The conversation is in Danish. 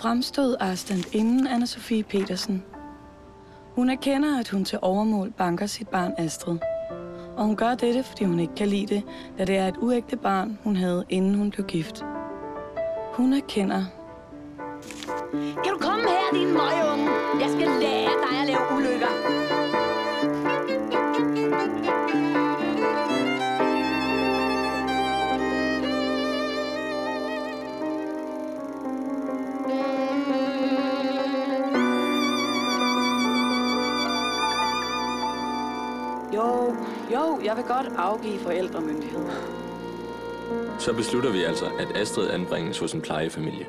fremstod Arstand inden anna Sofie Petersen. Hun erkender, at hun til overmål banker sit barn Astrid. Og hun gør dette, fordi hun ikke kan lide det, da det er et uægte barn, hun havde, inden hun blev gift. Hun erkender, Kan du komme her, din møgeunge? Jeg skal lære dig at lave ulykker. Jo, jo, jeg vil godt afgive forældremyndighed. Så beslutter vi altså, at Astrid anbringes hos en plejefamilie.